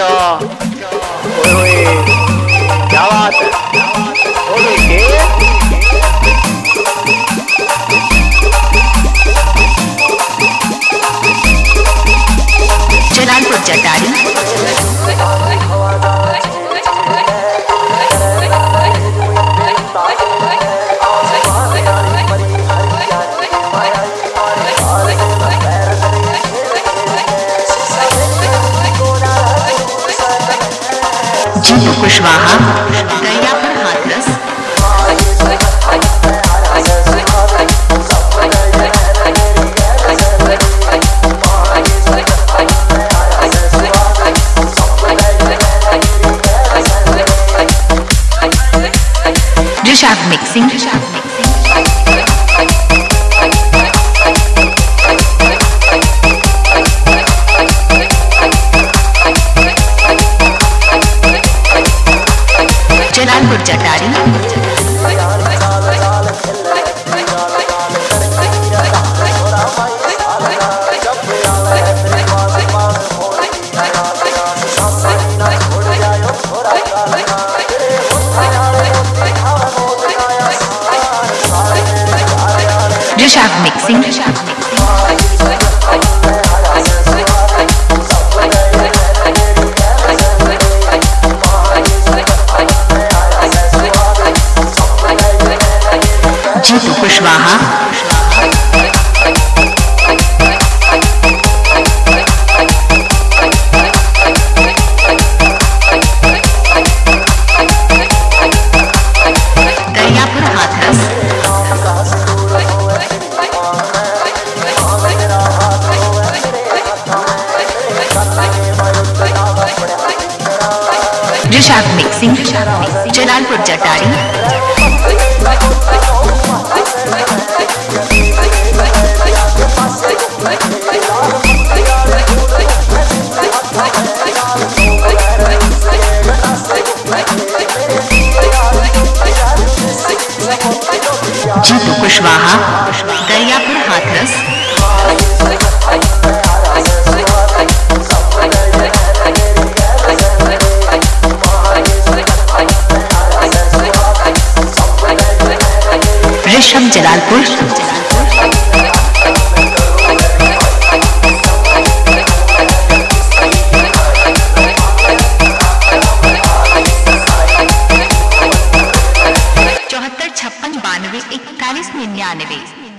अच्छा। ओए क्या बात है? Jalalpur Jatari Jitu Kushwaha Daya Dariyapur Hathras Rishabh mixing. Rishabh Rishabh mixing Jitu Kushwaha Rishabh mixing Jalalpur Jatari Jitu Kushwaha Rishabh Jalalpur. चौहत्तर छप्पन बानवे इकतालीस निन्यानवे।